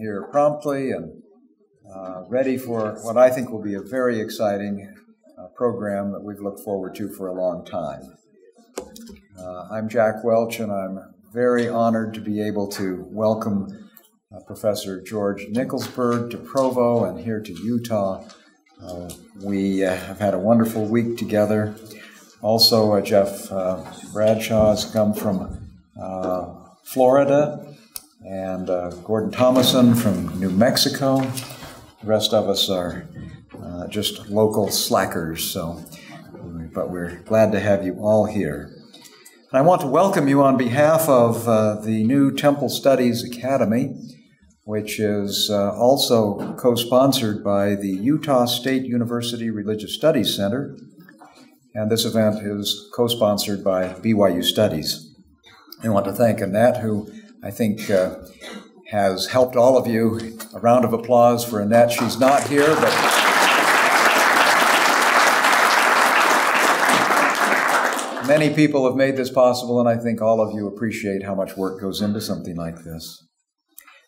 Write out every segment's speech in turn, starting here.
here promptly and uh, ready for what I think will be a very exciting uh, program that we've looked forward to for a long time. Uh, I'm Jack Welch, and I'm very honored to be able to welcome uh, Professor George Nickelsburg to Provo and here to Utah. Uh, we uh, have had a wonderful week together. Also, Jeff Bradshaw has come from Florida, and Gordon Thomasson from New Mexico. The rest of us are just local slackers, so but we're glad to have you all here. And I want to welcome you on behalf of uh, the new Temple Studies Academy, which is uh, also co sponsored by the Utah State University Religious Studies Center. And this event is co sponsored by BYU Studies. I want to thank Annette, who I think uh, has helped all of you. A round of applause for Annette. She's not here, but. Many people have made this possible, and I think all of you appreciate how much work goes into something like this.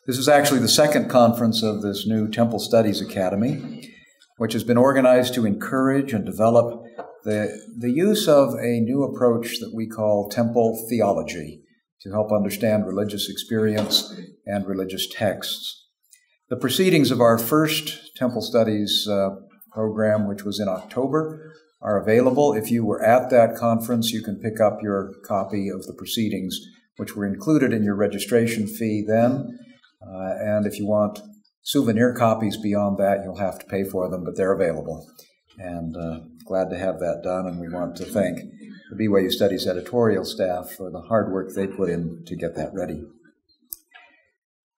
This is actually the second conference of this new Temple Studies Academy, which has been organized to encourage and develop the, the use of a new approach that we call temple theology to help understand religious experience and religious texts. The proceedings of our first Temple Studies uh, program, which was in October, are available. If you were at that conference, you can pick up your copy of the proceedings, which were included in your registration fee then. Uh, and if you want souvenir copies beyond that, you'll have to pay for them, but they're available. And uh, glad to have that done. And we want to thank the BYU Studies editorial staff for the hard work they put in to get that ready.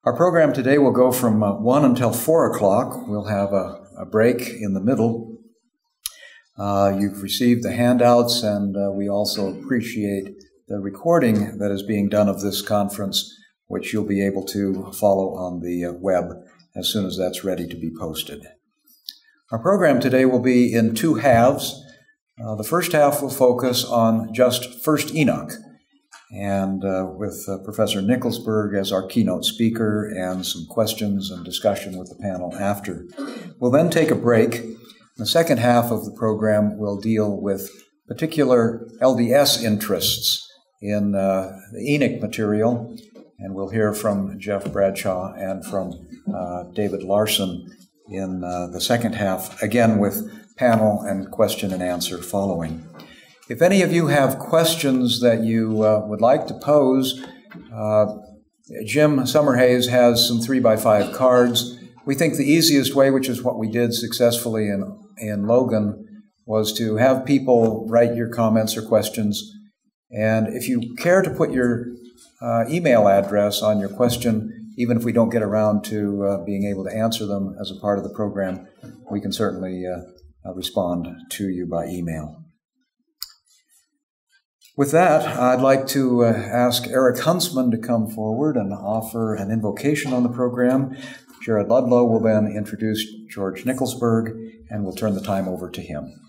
Our program today will go from uh, 1 until 4 o'clock. We'll have a, a break in the middle uh, you've received the handouts, and uh, we also appreciate the recording that is being done of this conference, which you'll be able to follow on the uh, web as soon as that's ready to be posted. Our program today will be in two halves. Uh, the first half will focus on just First Enoch, and uh, with uh, Professor Nickelsburg as our keynote speaker, and some questions and discussion with the panel after. We'll then take a break the second half of the program will deal with particular LDS interests in uh, the Enoch material, and we'll hear from Jeff Bradshaw and from uh, David Larsen in uh, the second half, again with panel and question and answer following. If any of you have questions that you uh, would like to pose, uh, Jim Summerhays has some three by five cards. We think the easiest way, which is what we did successfully in in Logan was to have people write your comments or questions. And if you care to put your uh, email address on your question, even if we don't get around to uh, being able to answer them as a part of the program, we can certainly uh, respond to you by email. With that, I'd like to uh, ask Eric Huntsman to come forward and offer an invocation on the program. Jared Ludlow will then introduce George Nickelsburg, and we'll turn the time over to him.